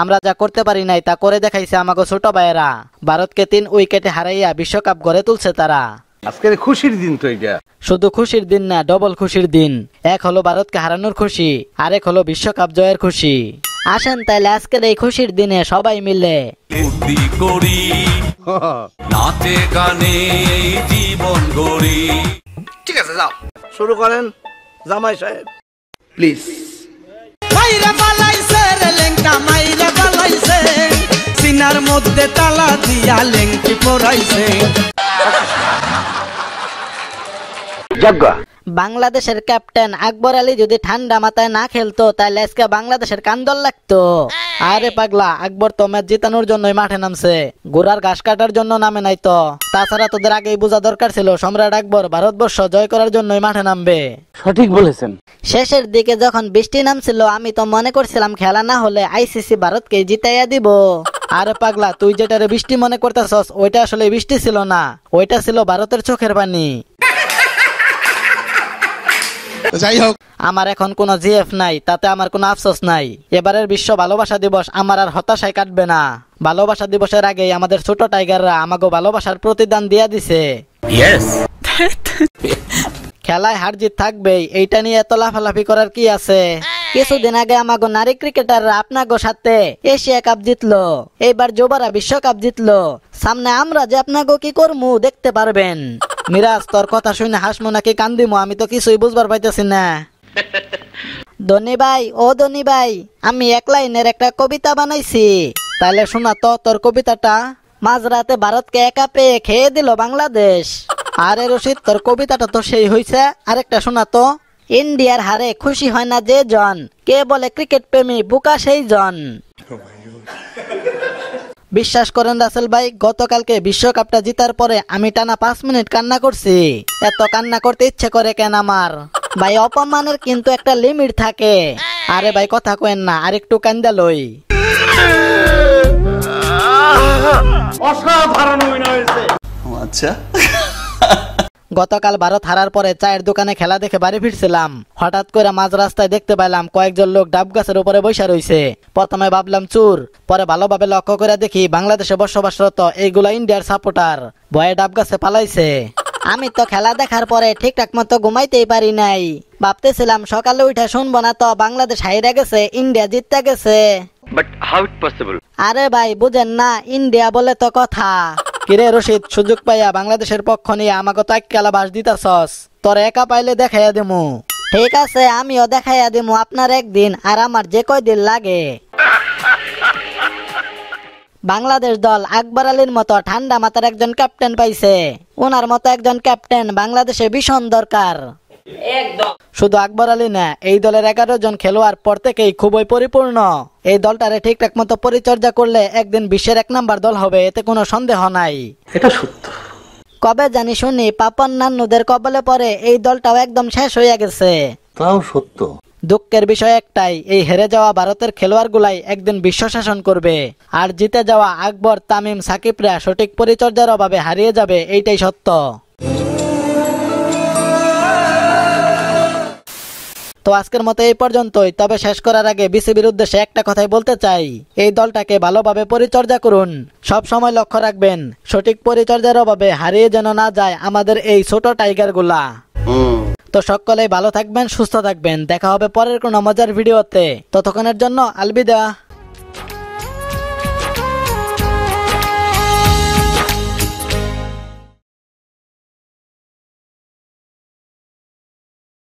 আমরা যা করতে পারি নাই তা করে দেখাইছে আমাকে ছোট ভাইয়েরা। ভারতকে তিন উইকেটে হারাইয়া বিশ্বকাপ গড়ে তুলছে তারা। আজকের খুশির দিন তো এটা। শুধু খুশির দিন না ডবল খুশির দিন। এক হলো ভারতকে হারানোর খুশি আরেক হলো বিশ্বকাপ জয়ের খুশি। আসেন তাহলে আজকের এই খুশির দিনে সবাই মিলে। করি নাচে গানে এই জীবন গড়ি। ঠিক আছে যাও। শুরু করেন জামাই সাহেব। প্লিজ মাইরে বালাইছে রে লেঙ্কা মাইরে বালাইছে। সিনার মধ্যে তালা দিয়া লেঙ্কি পড়াইছে বাংলাদেশের ক্যাপ্টেন আকবর আলী যদি ঠান্ডা মাথায় না খেলতো তাহলে আজকে বাংলাদেশের কান্দল লাগতো। আরে পাগলা আকবর তো ম্যাচ জিতানোর জন্যই মাঠে নামছে। গোড়ার ঘাস কাটার জন্য নামে নাই তো। তাছাড়া তোদের আগেই বোঝা দরকার ছিল সম্রাট আকবর ভারতবর্ষ জয় করার জন্যই মাঠে নামবে। সঠিক বলেছেন। শেষের দিকে যখন বৃষ্টি নামছিল আমি তো মনে করছিলাম খেলা না হলে আইসিসি ভারতকে জিতাইয়া দিব। আরে পাগলা তুই যেটারে বৃষ্টি মনে করতেছস ওইটা আসলে বৃষ্টি ছিল না। ওইটা ছিল ভারতের চোখের পানি। যাই হোক আমার এখন কোনো জিএফ নাই তাতে আমার কোনো আফসোস নাই। এবারের বিশ্ব ভালোবাসা দিবস আমার আর হতাশায় কাটবে না। ভালোবাসা দিবসের আগেই আমাদের ছোট টাইগাররা আমাকে ভালোবাসার প্রতিদান দিয়া দিছে। খেলায় হার জিত থাকবেই এইটা নিয়ে এত লাফালাফি করার কি আছে? কিছুদিন আগে আমাগো নারী ক্রিকেটাররা আপনাগো সাথে এশিয়া কাপ জিতলো এইবার জোবারা বিশ্বকাপ জিতলো। সামনে আমরা যে আপনাগো কি করমু দেখতে পারবেন। মিরাজ, তোর কথা শুনে হাসমু নাকি কান্দিমু আমি তো কিছুই বুঝবার পাইতেছি না। ধনী ভাই, ও ধনী ভাই, আমি এক লাইনের একটা কবিতা বানাইছি। তাহলে শোনা তো, তোর কবিতাটা। মাঝরাতে ভারতকে একা পেয়ে খেয়ে দিল বাংলাদেশ। আরে রশিদ, তোর কবিতাটা তো সেই হইছে। আরেকটা শোনা তো। ইন্ডিয়ার হারে খুশি হয় না যে জন, কে বলে ক্রিকেট প্রেমী, বুকা সেই জন। বিশ্বাস করেন রাসেল ভাই গতকালকে বিশ্বকাপটা জিতার পরে আমি টানা পাঁচ মিনিট কান্না করছি। এত কান্না করতে ইচ্ছে করে কেন আমার? ভাই অপমানের কিন্তু একটা লিমিট থাকে। আরে ভাই কথা কেন না আরেকটু কান্দা লই। অসাধারণ আচ্ছা। গতকাল ভারত হারার পরে চায়ের দোকানে খেলা দেখে বাড়ি ফিরছিলাম। হঠাৎ করে মাঝ রাস্তায় দেখতে পাইলাম কয়েকজন লোক ডাব গাছের উপরে বসে রইছে। প্রথমে ভাবলাম চুর। পরে ভালোভাবে লক্ষ্য করে দেখি বাংলাদেশে বসবাসরত এইগুলা ইন্ডিয়ার সাপোর্টার। ভয়ে ডাব গাছে পালাইছে। আমি তো খেলা দেখার পরে ঠিকঠাক মতো ঘুমাইতেই পারি নাই। ভাবতেছিলাম সকালে উঠে শুনব না তো বাংলাদেশ হাইরা গেছে ইন্ডিয়া জিততে গেছে। আরে ভাই বুঝেন না ইন্ডিয়া বলে তো কথা। কিরে রশিদ, সুযোগ পাইয়া বাংলাদেশের পক্ষ নিয়ে আমাকে তো এক খেলা বাস দিতাছস। তোর একা পাইলে দেখাইয়া দেমু। ঠিক আছে, আমিও দেখাইয়া দিমু আপনার একদিন আর আমার যে কয়দিন লাগে। বাংলাদেশ দল আকবর আলীর মতো ঠান্ডা মাথার একজন ক্যাপ্টেন পাইছে। ওনার মতো একজন ক্যাপ্টেন বাংলাদেশে ভীষণ দরকার। শুধু আকবর আলী না এই দলের এগারো জন খেলোয়াড় পর থেকেই খুবই পরিপূর্ণ। এই দলটারে ঠিকঠাক মতো পরিচর্যা করলে একদিন বিশ্বের এক নাম্বার দল হবে এতে কোনো সন্দেহ নাই। এটা সত্য। কবে জানি শুনি পাপন নান্নুদের কবলে পরে এই দলটাও একদম শেষ হয়ে গেছে। তাও সত্য। দুঃখের বিষয় একটাই এই হেরে যাওয়া ভারতের খেলোয়াড় গুলাই একদিন বিশ্ব শাসন করবে। আর জিতে যাওয়া আকবর তামিম সাকিবরা সঠিক পরিচর্যার অভাবে হারিয়ে যাবে এইটাই সত্য। তো আজকের মতো এই পর্যন্তই। তবে শেষ করার আগে বিসিবির উদ্দেশ্যে একটা কথাই বলতে চাই। এই দলটাকে ভালোভাবে পরিচর্যা করুন। সব সময় লক্ষ্য রাখবেন, সঠিক পরিচর্যার অভাবে হারিয়ে যেন না যায় আমাদের এই ছোট টাইগারগুলা তো সকলেই ভালো থাকবেন, সুস্থ থাকবেন। দেখা হবে পরের কোনো মজার ভিডিওতে। ততক্ষণের জন্য আলবিদা।